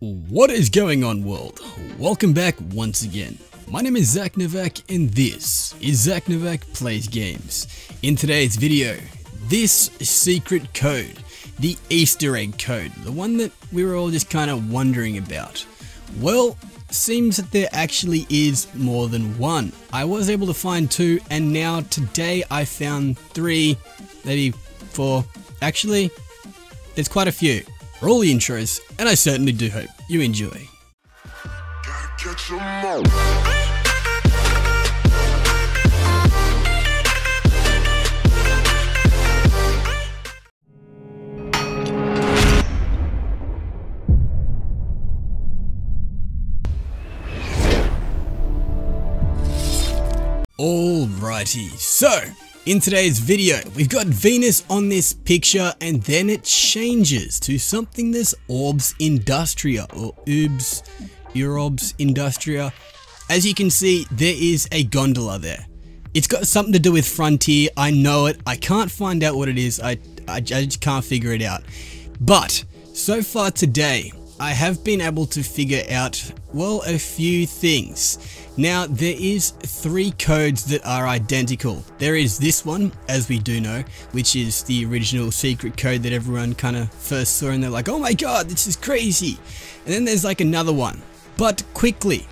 What is going on world? Welcome back once again. My name is Zac Novak and this is Zac Novak Plays Games. In today's video, this secret code, the Easter egg code, the one that we were all just kind of wondering about. Well, seems that there actually is more than one. I was able to find two and now today I found three, maybe four. Actually, there's quite a few for all the intros, and I certainly do hope you enjoy. Alrighty, so in today's video, we've got Venus on this picture and then it changes to something that's Orbs Industria or Oobs, Urobs Industria. As you can see, there is a gondola there. It's got something to do with Frontier, I know it, I can't find out what it is, I, I, I just can't figure it out. But, so far today, I have been able to figure out, well, a few things. Now, there is three codes that are identical. There is this one, as we do know, which is the original secret code that everyone kind of first saw and they're like, oh my god, this is crazy. And then there's like another one. But quickly,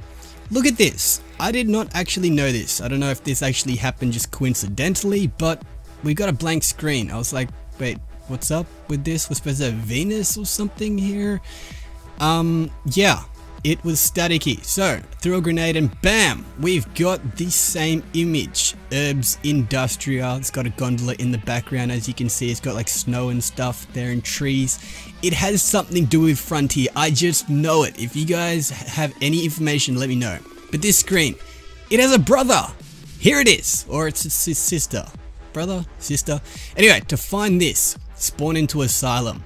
look at this. I did not actually know this. I don't know if this actually happened just coincidentally, but we got a blank screen. I was like, wait, what's up with this? Was supposed to have Venus or something here? Um, yeah, it was staticky. So, threw a grenade and bam, we've got the same image. Herbs Industria, it's got a gondola in the background as you can see, it's got like snow and stuff there and trees. It has something to do with Frontier, I just know it. If you guys have any information, let me know. But this screen, it has a brother. Here it is, or it's sister. Brother? Sister? Anyway, to find this, spawn into Asylum.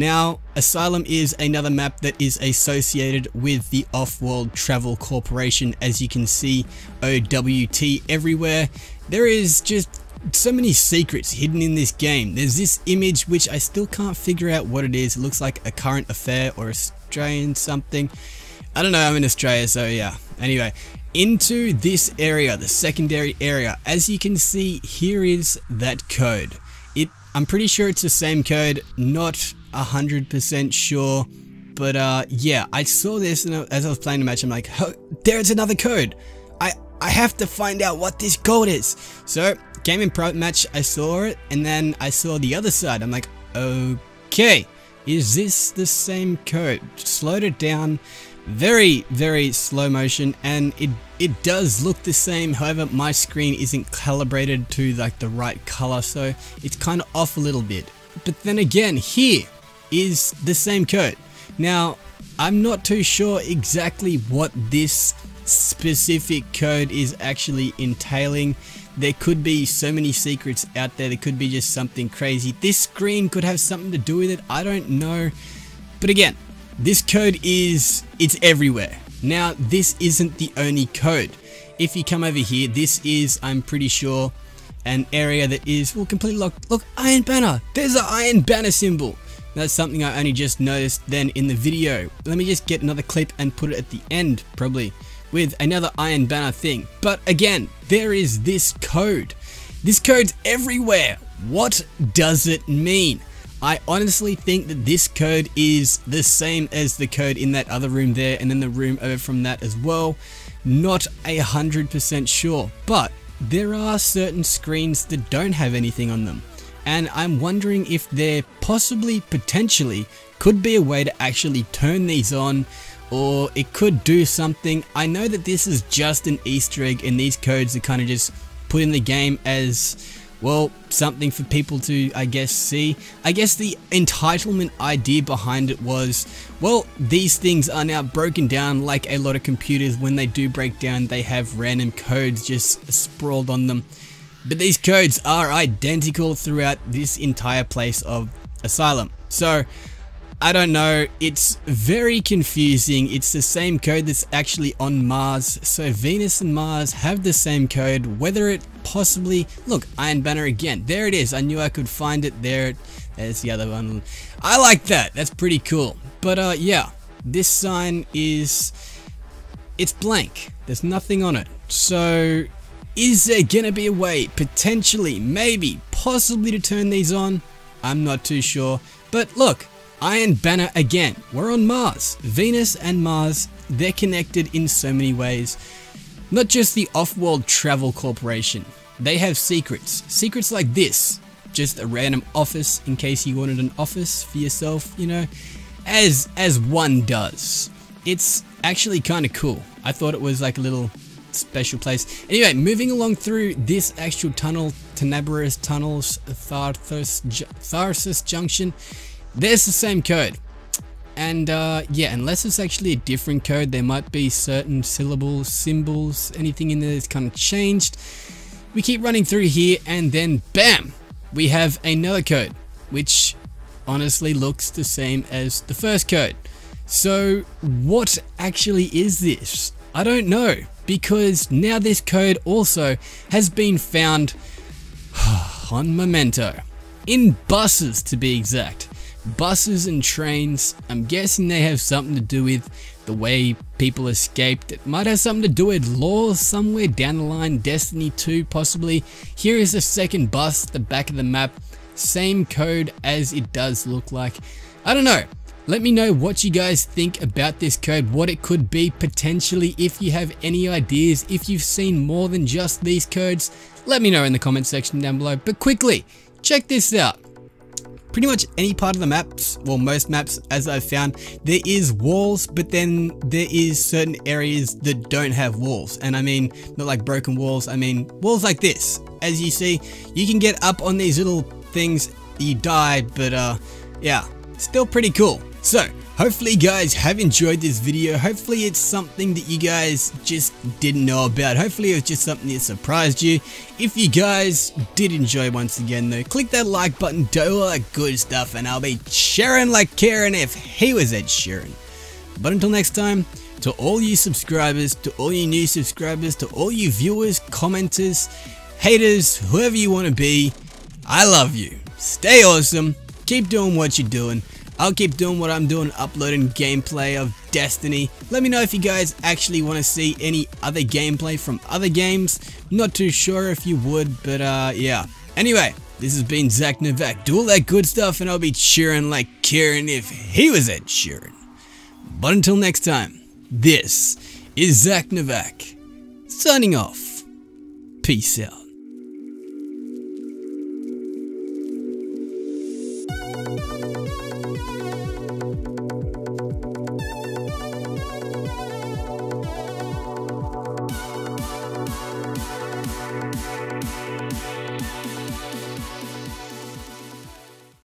Now, Asylum is another map that is associated with the Off-World Travel Corporation. As you can see, OWT everywhere. There is just so many secrets hidden in this game. There's this image which I still can't figure out what it is. It looks like a current affair or Australian something. I don't know, I'm in Australia, so yeah. Anyway, into this area, the secondary area, as you can see, here is that code. It, I'm pretty sure it's the same code, not 100% sure. But uh, yeah, I saw this and as I was playing the match, I'm like, oh, there's another code. I, I have to find out what this code is. So, came in pro match, I saw it, and then I saw the other side. I'm like, okay, is this the same code? Slowed it down, very, very slow motion, and it it does look the same. However, my screen isn't calibrated to like the right color, so it's kind of off a little bit. But then again, here, is the same code. Now, I'm not too sure exactly what this specific code is actually entailing. There could be so many secrets out there. There could be just something crazy. This screen could have something to do with it. I don't know. But again, this code is, it's everywhere. Now, this isn't the only code. If you come over here, this is, I'm pretty sure, an area that is, well, completely locked. Look, Iron Banner. There's an Iron Banner symbol. That's something I only just noticed then in the video. Let me just get another clip and put it at the end, probably, with another Iron Banner thing. But again, there is this code. This code's everywhere. What does it mean? I honestly think that this code is the same as the code in that other room there and then the room over from that as well. Not a hundred percent sure, but there are certain screens that don't have anything on them and I'm wondering if there possibly, potentially, could be a way to actually turn these on or it could do something. I know that this is just an easter egg and these codes are kind of just put in the game as well, something for people to, I guess, see. I guess the entitlement idea behind it was, well, these things are now broken down like a lot of computers. When they do break down, they have random codes just sprawled on them. But these codes are identical throughout this entire place of Asylum. So, I don't know, it's very confusing. It's the same code that's actually on Mars. So Venus and Mars have the same code, whether it possibly, look, Iron Banner again. There it is. I knew I could find it there. There's the other one. I like that. That's pretty cool. But uh, yeah, this sign is, it's blank. There's nothing on it. So is there gonna be a way, potentially, maybe, possibly to turn these on? I'm not too sure. But look, Iron Banner again. We're on Mars. Venus and Mars, they're connected in so many ways. Not just the Off-World Travel Corporation. They have secrets. Secrets like this. Just a random office in case you wanted an office for yourself, you know, as as one does. It's actually kind of cool. I thought it was like a little special place. Anyway, moving along through this actual tunnel, Tenebrous Tunnels, Tharsis Junction, there's the same code. And uh, yeah, unless it's actually a different code, there might be certain syllables, symbols, anything in there that's kind of changed. We keep running through here and then BAM! We have another code, which honestly looks the same as the first code. So what actually is this? I don't know because now this code also has been found on Memento. In buses to be exact. Buses and trains, I'm guessing they have something to do with the way people escaped. It might have something to do with laws somewhere down the line, Destiny 2 possibly. Here is a second bus at the back of the map. Same code as it does look like. I don't know. Let me know what you guys think about this code, what it could be potentially, if you have any ideas, if you've seen more than just these codes, let me know in the comment section down below. But quickly, check this out. Pretty much any part of the maps, well most maps as I've found, there is walls, but then there is certain areas that don't have walls. And I mean, not like broken walls, I mean walls like this. As you see, you can get up on these little things, you die, but uh, yeah, still pretty cool. So, hopefully you guys have enjoyed this video. Hopefully it's something that you guys just didn't know about. Hopefully it was just something that surprised you. If you guys did enjoy once again though, click that like button, do all that good stuff, and I'll be cheering like Karen if he was Ed Sheeran. But until next time, to all you subscribers, to all you new subscribers, to all you viewers, commenters, haters, whoever you want to be, I love you. Stay awesome. Keep doing what you're doing. I'll keep doing what I'm doing, uploading gameplay of Destiny. Let me know if you guys actually want to see any other gameplay from other games. Not too sure if you would, but uh, yeah. Anyway, this has been Zac Novak. Do all that good stuff and I'll be cheering like Kieran if he was Ed Sheeran. But until next time, this is Zac Novak, signing off. Peace out. Thank you.